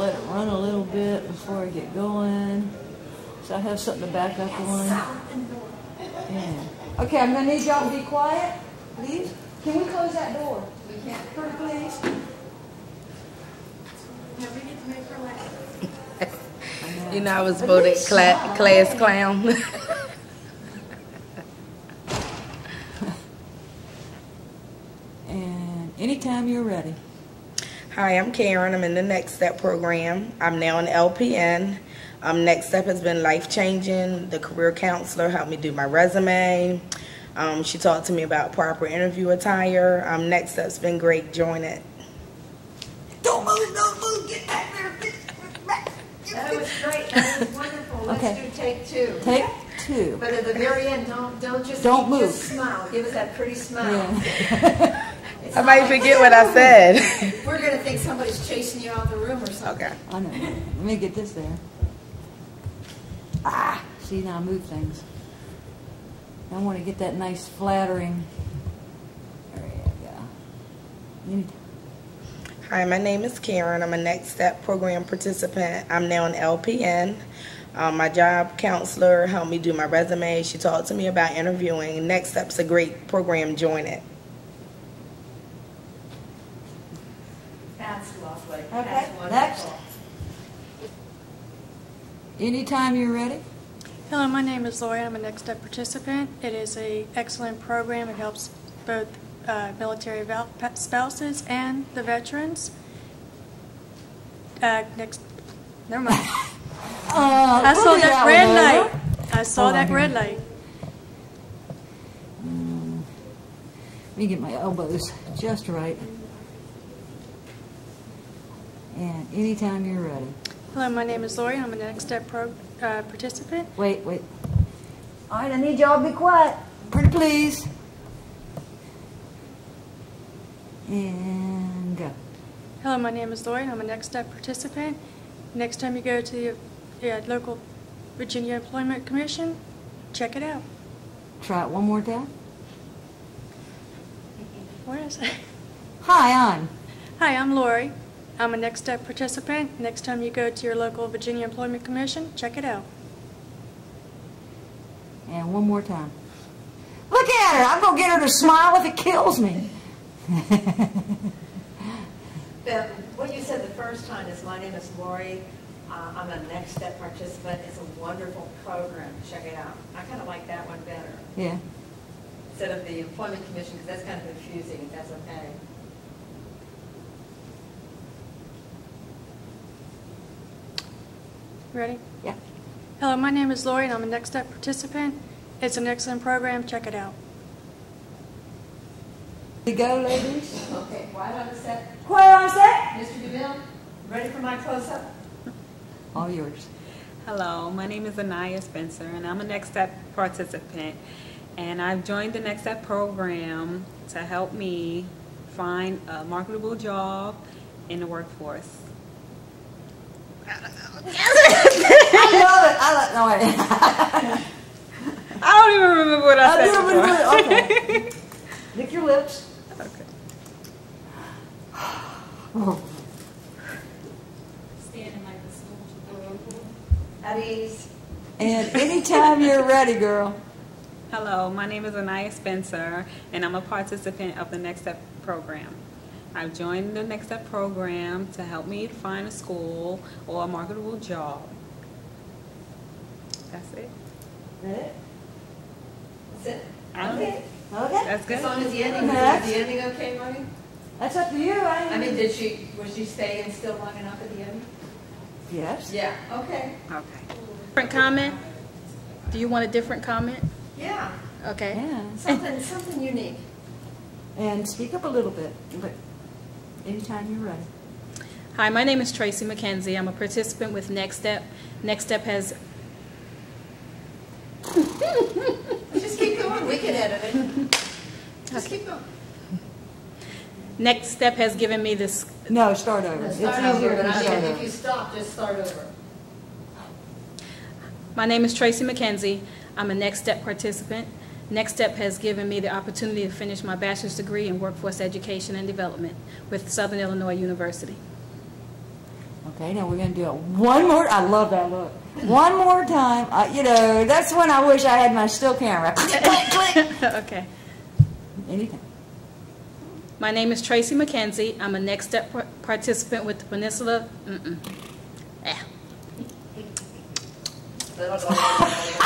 let it run a little bit before I get going. So I have something to back up on. Yeah. Okay, I'm gonna need y'all to be quiet, please. Can we close that door? We can. Pretty please. You know, I was voted cla- class clown. And anytime you're ready. Hi, I'm Karen. I'm in the Next Step program. I'm now an LPN. Um, Next Step has been life changing. The career counselor helped me do my resume. Um, she talked to me about proper interview attire. Um, Next Step's been great. Join it. Don't move, don't move, get back there. get back. That was great, that was wonderful. Let's Okay. do take two. Take two. But at the very end, don't, don't just. Don't move. Just smile, give us that pretty smile. Yeah. It's I might like forget what I said. We're gonna think somebody's chasing you out of the room or something. okay. I know. Let me get this there. Ah, see now I move things. I want to get that nice flattering. There you go. Hi, my name is Karen. I'm a Next Step program participant. I'm now an LPN. Um, my job counselor helped me do my resume. She talked to me about interviewing. Next Step's a great program. Join it. That's lovely. Okay, next. Anytime you're ready. Hello, my name is Lori. I'm a Next Step participant. It is a excellent program. It helps both uh, military val- spouses and the veterans. Uh, next, never mind. Uh, I saw that red one light. I saw Hold on that here. red light. Let me get my elbows just right. And anytime you're ready. Hello, my name is Lori. I'm a Next Step pro- uh, participant. Wait, wait. All right, I need y'all to be quiet. Pretty please. And go. Hello, my name is Lori. And I'm a Next Step participant. Next time you go to the uh, local Virginia Employment Commission, check it out. Try it one more time. Where is it? Hi, I'm. Hi, I'm Lori. I'm a Next Step participant. Next time you go to your local Virginia Employment Commission, check it out. And one more time. Look at her. I'm going to get her to smile if it kills me. The- What you said the first time is, my name is Lori. Uh, I'm a Next Step participant. It's a wonderful program. Check it out. I kind of like that one better yeah. instead of the Employment Commission because that's kind of confusing, if that's okay. Ready? Yeah. Hello, my name is Lori, and I'm a Next Step participant. It's an excellent program. Check it out. To go, ladies. Okay, quiet on the set. Quiet on set. Mr. DeMille, ready for my close-up? All yours. Hello, my name is Anaya Spencer, and I'm a Next Step participant. And I've joined the Next Step program to help me find a marketable job in the workforce. I love it. I love no, wait. I don't even remember what I I said. do it before. Okay. Lick your lips. Okay. Oh. At ease. And anytime you're ready, girl. Hello, my name is Anaya Spencer, and I'm a participant of the Next Step program. I've joined the Next Step program to help me find a school or a marketable job. That's it. That it? That's it? I don't- Okay. Okay. That's As good. long as the ending, Next. is the ending okay, Marty? That's up to you. I, I mean, did she, was she staying still long enough at the end? yes. Yeah, okay. Okay. Different comment? Do you want a different comment? Yeah, Okay. Yeah. something, something unique. And speak up a little bit. But anytime you're ready. Hi, my name is Tracy McKenzie. I'm a participant with Next Step. Next Step has Just keep going, we can edit it. Just keep going. Next Step has given me this. No, start over. It's Start easier over, but to I start mean, if you stop, just start over. My name is Tracy McKenzie. I'm a Next Step participant. Next Step has given me the opportunity to finish my bachelor's degree in workforce education and development with Southern Illinois University. Okay, now we're gonna do it one more, I love that look. One more time, uh, you know, that's when I wish I had my still camera. Click, click. Okay. Anything. My name is Tracy McKenzie. I'm a Next Step participant with the Peninsula. Mm-mm. Ah. Ready?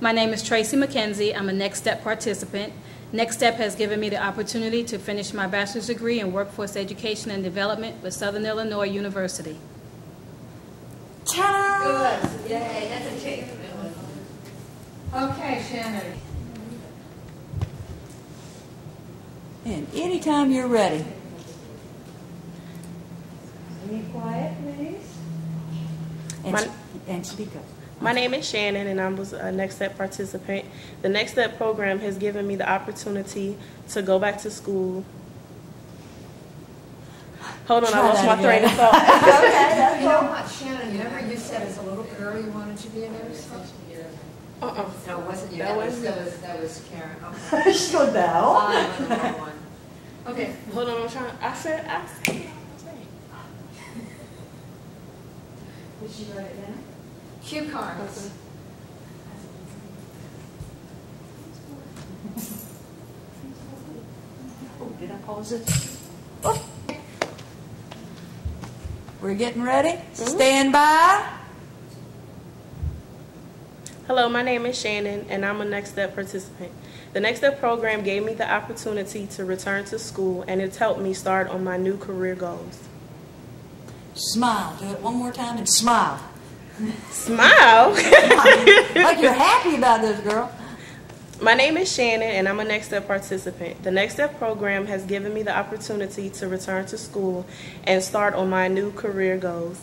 My name is Tracy McKenzie. I'm a Next Step participant. Next Step has given me the opportunity to finish my bachelor's degree in workforce education and development with Southern Illinois University. Ta-da! Good, yay, that's a tick. Okay, Shannon. And anytime you're ready. Be quiet, please. And, My- and speak up. My name is Shannon, and I was a Next Step participant. The Next Step program has given me the opportunity to go back to school. Hold on, Try I lost my train of again. thought. You know what, Shannon, remember you said as a little girl you wanted to be a nurse? Uh-uh. No, it wasn't you, That that was, wasn't that was, that was Karen, okay. She goes, no. I went the wrong one. Okay, Hold on, I'm trying. I said, I said. Did she write it down? Cue cards. Oh, did I pause it? Oh. We're getting ready. Stand by. Hello, my name is Shannon, and I'm a Next Step participant. The Next Step program gave me the opportunity to return to school, and it's helped me start on my new career goals. Smile. Do it one more time and smile. Smile. like you're happy about this, girl. My name is Shannon, and I'm a Next Step participant. The Next Step program has given me the opportunity to return to school and start on my new career goals.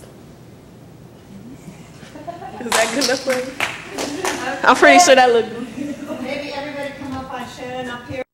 Is that good enough for you? I'm pretty sure that looked good. Maybe everybody come up on Shannon up here.